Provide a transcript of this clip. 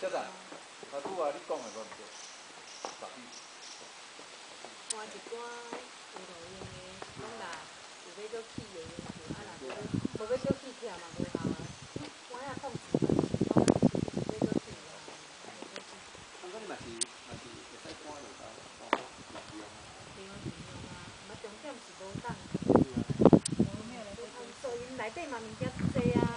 晓得？阿，拄啊，你讲的都唔对，十米。我一寡有路用的，拢啦，有要叫起的用处，啊，若无要叫起起嘛无效啊。我遐控制，要叫起的。啊，你嘛是嘛是会使赶落来，方法用啊。不用不用啊，嘛重点是无当。无咩，内底嘛物件多啊。